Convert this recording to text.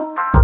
Bye.